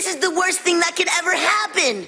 This is the worst thing that could ever happen.